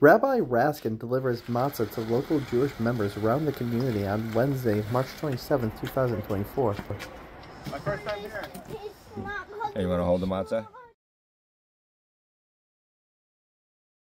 Rabbi Raskin delivers matzah to local Jewish members around the community on Wednesday, March 27, 2024. Hey, you want to hold the matzah?